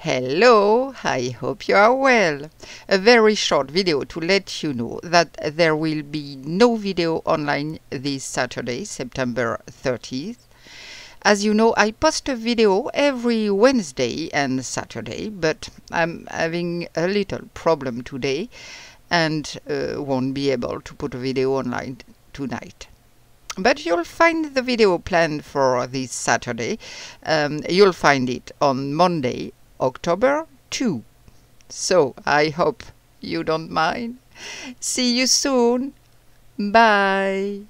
Hello, I hope you are well. A very short video to let you know that there will be no video online this Saturday, September 30th. As you know, I post a video every Wednesday and Saturday, but I'm having a little problem today and uh, won't be able to put a video online tonight. But you'll find the video planned for this Saturday. Um, you'll find it on Monday, October 2. So I hope you don't mind. See you soon. Bye.